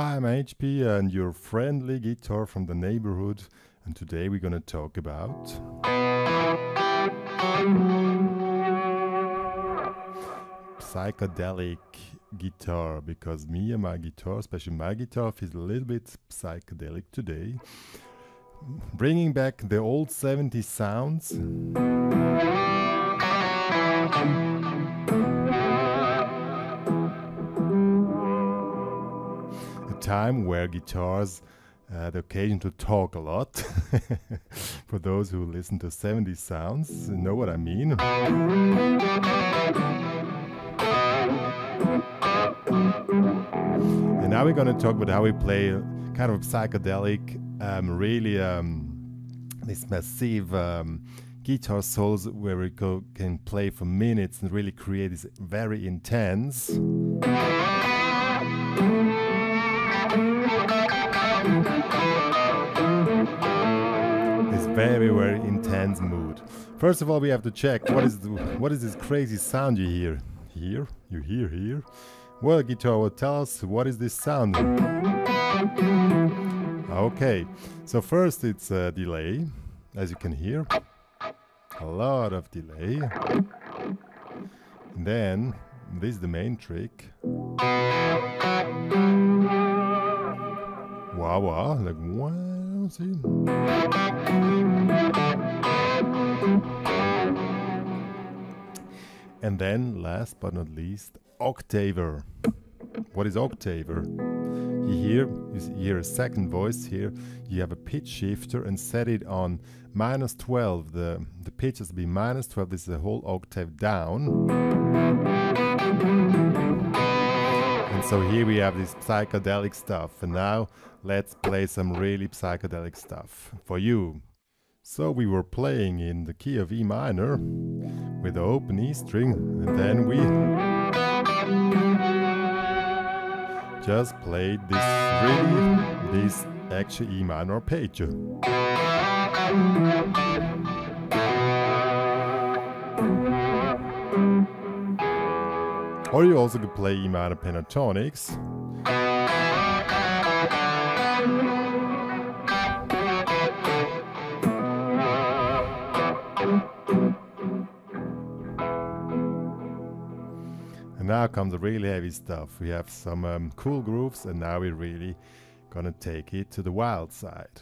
Hi, I'm HP and your friendly guitar from the neighborhood. And today we're gonna talk about psychedelic guitar because me and my guitar, especially my guitar, feels a little bit psychedelic today. Bringing back the old 70s sounds. A time where guitars had the occasion to talk a lot. For those who listen to 70s sounds, know what I mean. And now we're going to talk about how we play kind of psychedelic, um, really um, this massive um, guitar solos where we go, can play for minutes and really create this very intense. This very very intense mood. First of all, we have to check what is the, what is this crazy sound you hear. Here, you hear here. Well, guitar will tell us what is this sound. Okay, so first it's a delay, as you can hear, a lot of delay. Then this is the main trick. Wah wah, like wow, see? And then, last but not least, octaver. What is octaver? You hear, you hear a second voice here. You have a pitch shifter and set it on minus 12. The, the pitch has to be minus 12. This is a whole octave down. And so here we have this psychedelic stuff. And now let's play some really psychedelic stuff for you. So we were playing in the key of E minor with the open E string, and then we just played this really, this actually E minor arpeggio. Or you also could play E minor pentatonics. Now comes the really heavy stuff. We have some um, cool grooves, and now we're really gonna take it to the wild side.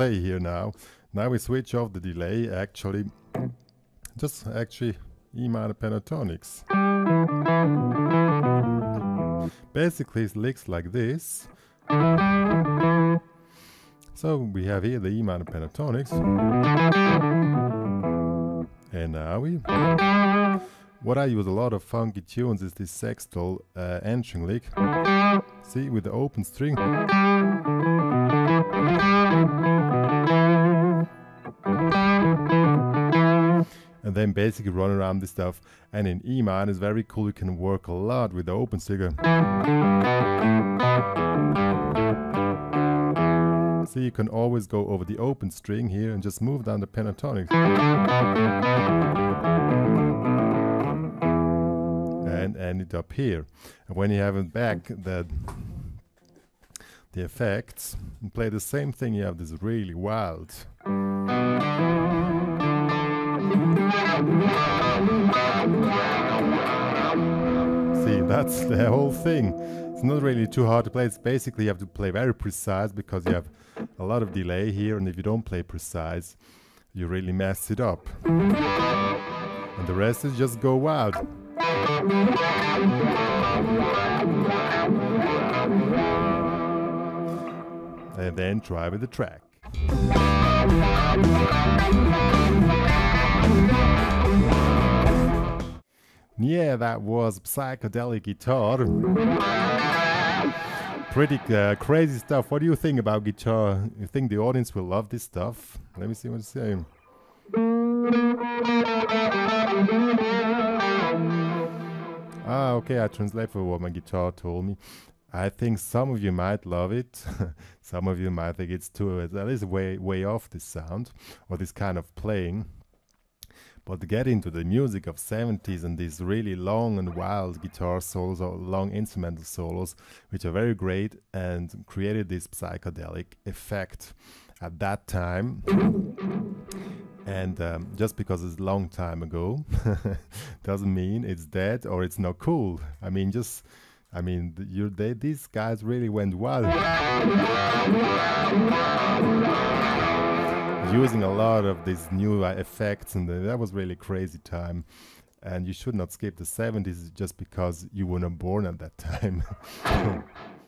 Play here now. Now we switch off the delay, actually, just actually E minor pentatonics. Basically, it licks like this. So we have here the E minor pentatonics. And now we. What I use a lot of funky tunes is this sextile uh, entering lick. See, with the open string. And then basically run around this stuff. And in E minor is very cool. You can work a lot with the open string. See, you can always go over the open string here and just move down the pentatonic. And end it up here. And when you have it back, the the effects and play the same thing, you have this really wild. See, that's the whole thing. It's not really too hard to play. It's basically you have to play very precise because you have a lot of delay here, and if you don't play precise, you really mess it up. And the rest is just go wild. And then with the track. Yeah, that was psychedelic guitar. Pretty uh, crazy stuff. What do you think about guitar? You think the audience will love this stuff? Let me see what it's saying. Ah, okay, I translate for what my guitar told me. I think some of you might love it. some of you might think it's too, that is way, way off this sound or this kind of playing. But get into the music of 70s and these really long and wild guitar solos or long instrumental solos, which are very great and created this psychedelic effect at that time. and um, just because it's a long time ago doesn't mean it's dead or it's not cool. I mean, just I mean, they, these guys really went wild using a lot of these new uh, effects, and that was really crazy time. And you should not skip the 70s just because you were not born at that time.